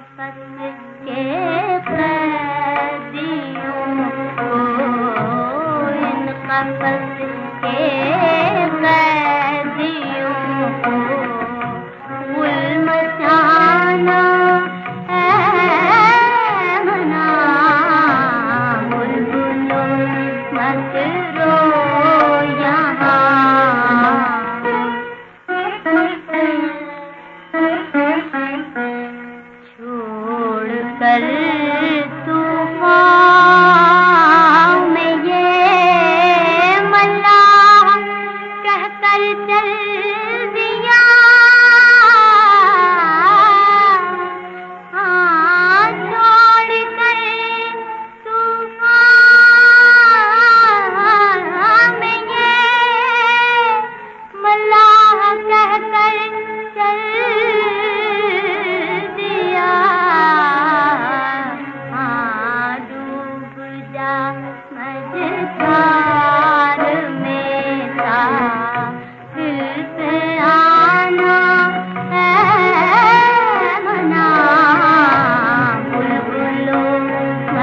Thank you.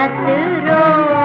मत रो